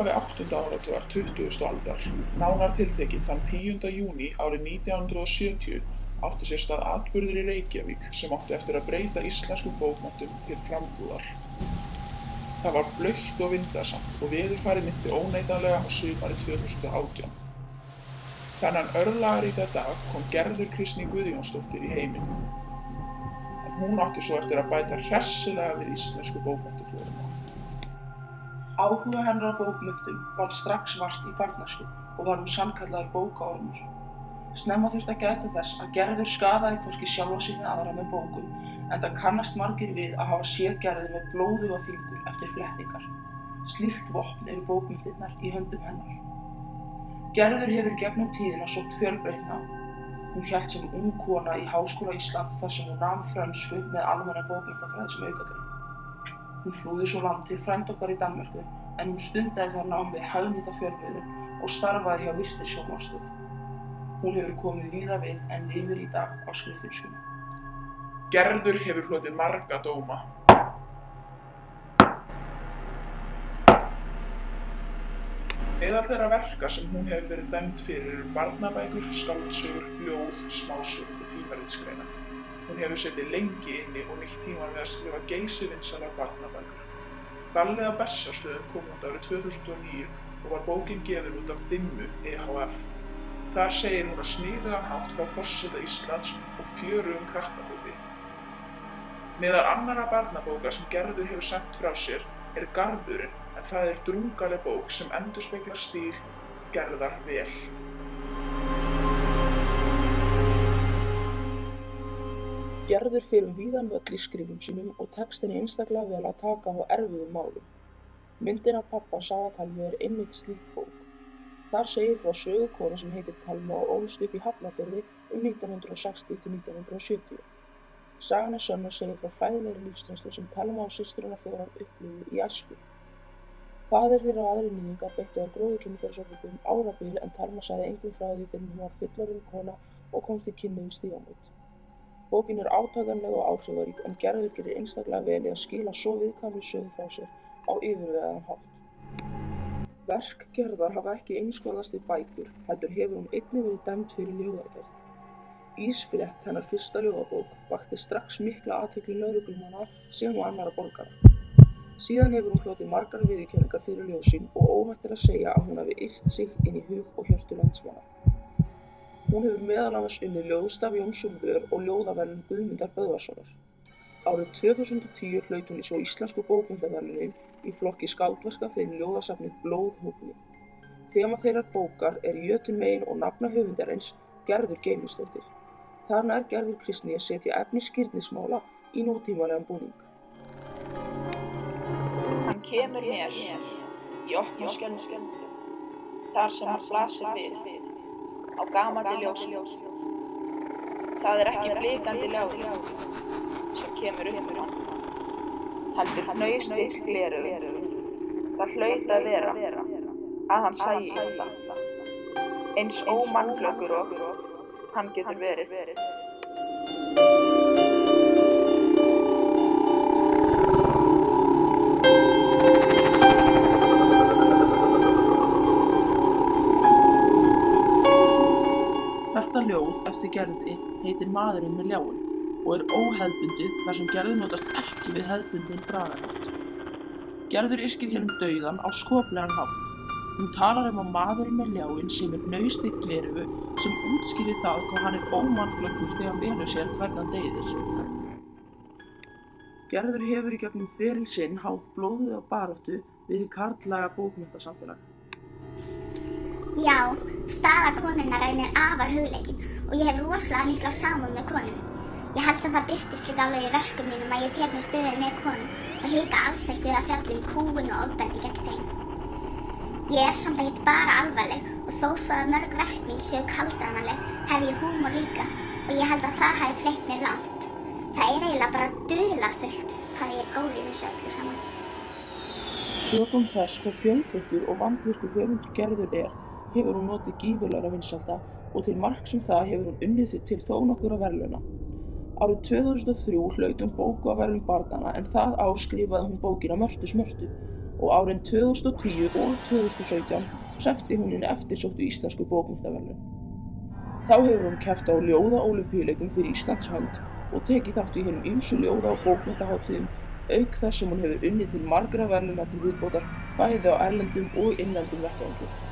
febrúar 20. aldar. Nánar tiltekið þann 10. júni árið 1970 átti sér stað atburður í Reykjavík sem átti eftir að breyta íslensku bókmenntum til frambúðar. Það var blöytt og vindasamt og veðurfæri myndi óneitanlega á sumarið 2018. Þannan örlagaríka dag kom Gerður Kristný Guðjónsdóttir í heiminn. En hún átti svo eftir að bæta hressilega við íslensku bókmenntuflóruna. Áhuga hennar á bókmyndum varð strax vart í barnasku og var hún sannkallaður bókaormur. Snemma þurfti að gæta þess að Gerður skadaði hvorki sjálfa með aðra með bókum en það kannast margir við að hafa séð Gerður með blóðu og fingur eftir flettingar. Slíkt vopn eru bókmyndirnar í höndum hennar. Gerður hefur gegnum tíðina sótt fjölbreytna. Hún hjælt sem ung kona í Háskóla Íslands þar sem hún nam frönsku með almenna bókmyndafræði sem aukagrein. Hún flúði svo land til frænd okkar í Danmörku en hún stundaði þar nám við hagnýta fjölmiðlum og starfaði hjá virtir sjónvarstöð. Hún hefur komið víða við en lifir í dag á skriffinskunni. Gerður hefur hlotið marga dóma. Meðal þeirra verka sem hún hefur verið dæmt fyrir barnabækur, skáldsögur, ljóð, smásögur og tímaritsgreina. Hún hefur setið lengi inni og nýtt tíman við að skrifa geysivinsalar barnabækur. Ballið á Bessastöðum kom út árið 2009 og var bókin gefin út af Dimmu EHF. Þar segir hún að sniðuðan hátt frá forseta Íslands og fjörugum krakkahópi. Meðal annara barnabóka sem Gerður hefur sendt frá sér er Garðurinn en það er drungaleg bók sem endurspeglar stíl Gerðar vel. Gerður fyrir um víðan völl í skrifum sínum og tekst henni einstaklega vel að taka á erfiðum málum. Myndin af pappa Sagatalmu er einmitt slík bók. Þar segir frá sögukona sem heitir Talma og ólst upp í Hafnarfjörði um 1960-1970. Sagan er og segir frá hræðilegri lífsreynslu sem Talma og systurina fjórar upplifðu í æsku. Faðir þeirra aðri nýðingar beittu þær gróðu kynferðisofbeldi um árabil en Talma sagði engum frá því þegar hún var fullorðin kona og komst í kynni við stígamót. Bókin er átakanleg og áhrifarík en Gerður gerir einstaklega vel í að skila svo viðkvæmri sögu frá sér á yfirvegaðan hátt. Verk Gerðar hafa ekki einskóðast í bækur, heldur hefur hún einnig verið dæmd fyrir ljóðagerð. Ísfrétt, hennar fyrsta ljóðabók, vakti strax mikla aðtekli lögreglumanna sem og annara borgara. Síðan hefur hún hlotið margar viðurkenningar fyrir ljóð sín og óhætt er að segja að hún hafi yllt sig inn í hug og hjörtu landsmanna. Hún hefur meðal annars unnið ljóðstaf Jónsson Vör og ljóðaverðin Guðmundar Böðvarssonar. Árið 2010 hlaut hún í svo íslensku bókmyndaverðinin í flokki skáldverka fyrir ljóðasafnið Blóðhófni. Þema þeirrar bókar er Jötun megin og nafna höfundarins Gerður Geimistóttir. Þarna er Gerður Kristný að setja efni skýrnismála í nútímanlegan búning. Hann kemur mér í opnu skjöldu, þar sem hann blasir við á gamalli ljósi. Það er ekki blikandi ljári sem kemur upp um hann, heldur hnaustill gleru. Það hlaut að vera að hann sæi þetta, eins ómannglöggur og hann getur verið. Eftir Gerði heitir Maðurinn með ljáin og er óhefðbundið þar sem Gerður notast ekki við hefðbundin bragahátt. Gerður yrkir hér um dauðan á skoplegan hátt. Hún talar um að maðurinn með ljáin sem er nöystitt glerugu sem útskýrir það hvað hann er ómannglöggur þegar hann velur sér hvernig hann deyðir. Gerður hefur í gegnum feril sinn hátt blóðið á baráttu við því karlaga bókmyndasamfélag. Já, staða konunnar er mér afar hugleikin og ég hef rosalega mikla samúð með konum. Ég held að það byrtist líka alveg í verkum mínum að ég tek mér stöðið með konum og hika alls ekki við að fjalla um kúgun og ofbeldi gegn þeim. Ég er samt ekkert bara alvarleg og þó svo að mörg verk mín séu kaldranaleg hef ég húmor líka og ég held að það hafi fleitt mér langt. Það er eiginlega bara dularfullt hvað ég er góð í þessu öllu saman. Sökum þess hvað fjölbreyttur og vandvirkur höfundur Gerður er hefur hún notið gífurlegra vinsalda og til marks um það hefur hún unnið til þó nokkur að verðluna. Árið 2003 hlaut hún bóku að verðlun barnana en það ár skrifaði hún bókina Mörtu smörtu og árin 2010 og 2017 hrefti hún henni eftirsóttu íslensku bókmyndaverlun. Þá hefur hún keppt á ljóða ólimpíuleikum fyrir Íslands hönd og tekið þátt í hennum ýmsu ljóða og bókmyndaháttíðum auk þess sem hún hefur unnið til margra verðluna til viðbótar bæði á erlendum og innlendum vettvangi.